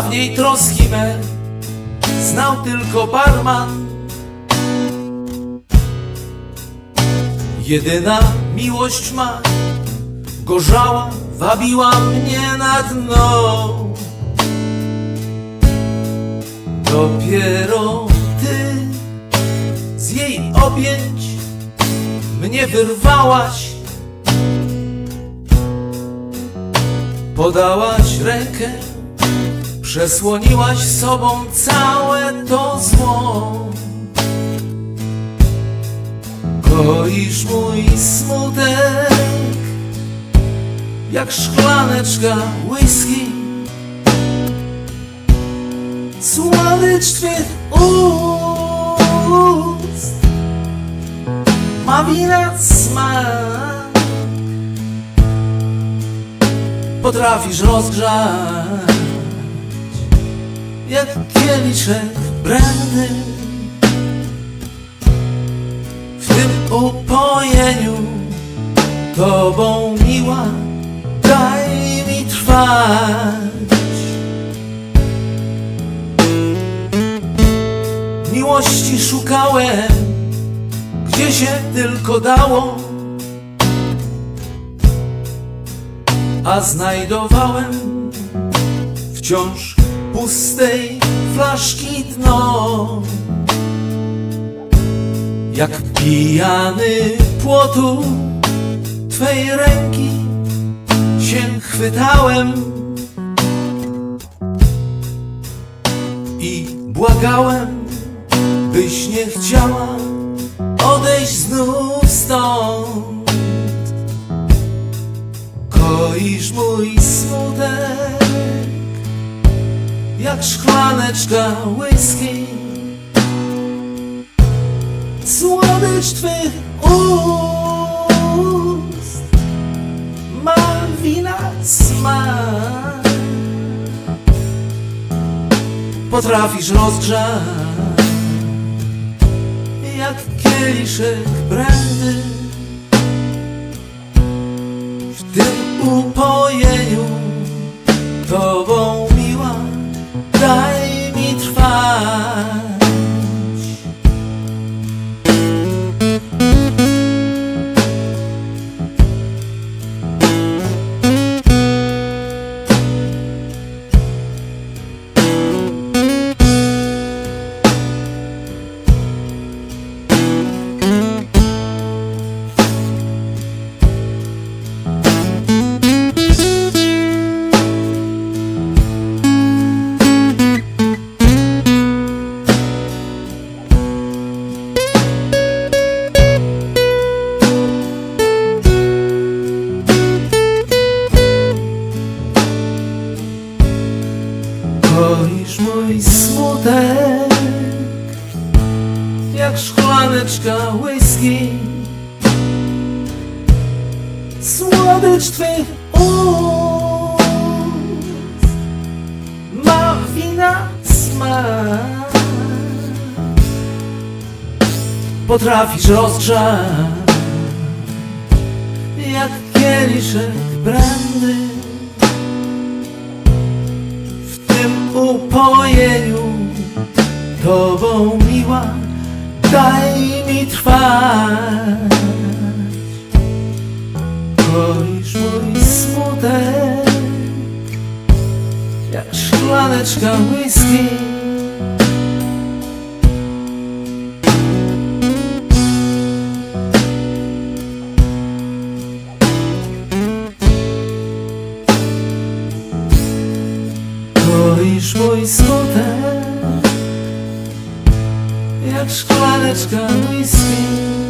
Dawniej troski me znał tylko barman. Jedyna miłość ma gorzała, wabiła mnie na dno. Dopiero ty z jej objęć mnie wyrwałaś. Podałaś rękę, przesłoniłaś sobą całe to zło. Koisz mój smutek, jak szklaneczka whisky. Słodycz twych ust ma wina smak. potrafisz rozgrzać jak kieliszek brandy w tym upojeniu tobą miła daj mi trwać. Miłości szukałem gdzie się tylko dało. A znajdowałem wciąż pustej flaszki dno. Jak pijany płotu Twej ręki się chwytałem i błagałem, byś nie chciała odejść znów stąd koisz mój smutek Jak szklaneczka whisky. Słodycz twych ust Ma wina smak. Potrafisz rozgrzać Jak kieliszek brandy w tym upojeniu Jak szklaneczka whisky. Słodycz twych ust Ma wina smak. Potrafisz rozgrzać Jak kieliszek brandy daj mi trwać. Koisz mój smutek Jak szklaneczka whisky. Koisz mój smutek Jak szklaneczka whisky